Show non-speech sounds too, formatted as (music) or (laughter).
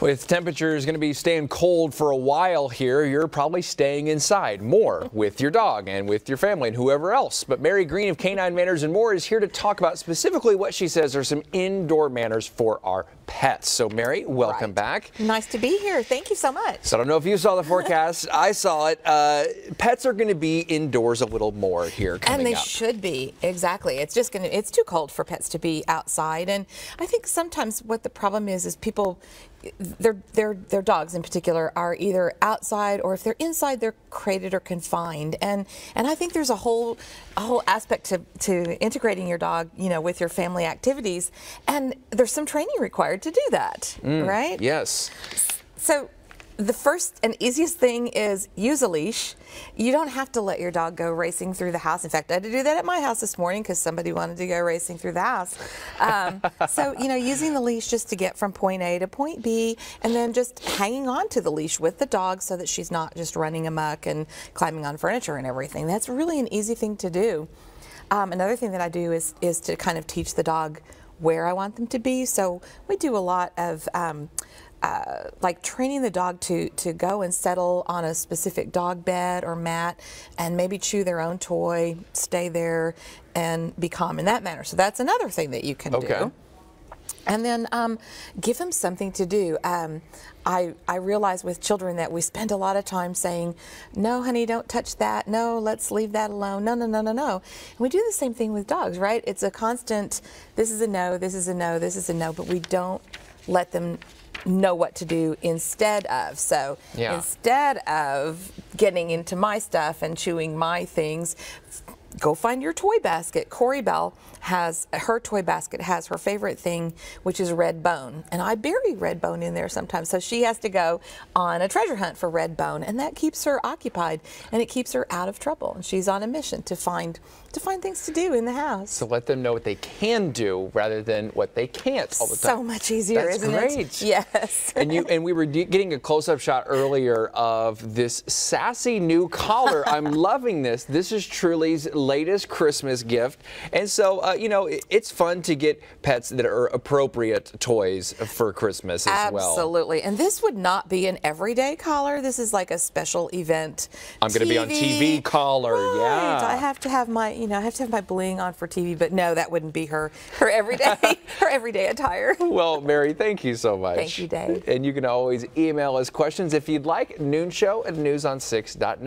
With temperatures going to be staying cold for a while here, you're probably staying inside more with your dog and with your family and whoever else. But Mary Green of K9 Manners and More is here to talk about specifically what she says are some indoor manners for our pets. So Mary, welcome Right. back. Nice to be here. Thank you so much. So I don't know if you saw the (laughs) forecast. I saw it. Uh, pets are going to be indoors a little more here coming And they up. should be exactly. It's just gonna. It's too cold for pets to be outside, and I think sometimes what the problem is is people, their their their dogs in particular are either outside or if they're inside they're crated or confined, and and I think there's a whole a whole aspect to to integrating your dog, you know, with your family activities, and there's some training required to do that, right? Mm, Yes. So the first and easiest thing is use a leash. You don't have to let your dog go racing through the house. In fact, I had to do that at my house this morning because somebody wanted to go racing through the house. Um, (laughs) so, you know, using the leash just to get from point A to point B and then just hanging on to the leash with the dog so that she's not just running amok and climbing on furniture and everything. That's really an easy thing to do. Um, another thing that I do is, is to kind of teach the dog where I want them to be. So we do a lot of um, uh, like training the dog to to go and settle on a specific dog bed or mat and maybe chew their own toy, stay there, and be calm in that manner. So that's another thing that you can Okay. do. And then um, give them something to do. Um, I, I realize with children that we spend a lot of time saying, no, honey, don't touch that. No, let's leave that alone. No, no, no, no, no. And we do the same thing with dogs, right? It's a constant, this is a no, this is a no, this is a no, but we don't let them know what to do instead of. So Yeah. instead of getting into my stuff and chewing my things, go find your toy basket. Corey Bell has her toy basket has her favorite thing, which is red bone, and I bury red bone in there sometimes. So she has to go on a treasure hunt for red bone, and that keeps her occupied and it keeps her out of trouble. And she's on a mission to find to find things to do in the house. So let them know what they can do rather than what they can't all the time. so much easier, That's isn't great. it? (laughs) Yes. and you and we were getting a close-up shot earlier of this sassy new collar. I'm (laughs) loving this. This is Truly's latest Christmas gift, and so uh, you know it- it's fun to get pets that are appropriate toys for Christmas as well. Absolutely. And this would not be an everyday collar. This is like a special event. I'm gonna be on TV collar, Right. yeah. I have to have my, you know, I have to have my bling on for TV, but no, that wouldn't be her her everyday (laughs) her everyday attire. Well, Mary, thank you so much. Thank you, Dave. And you can always email us questions if you'd like. Noon show at newson6.net.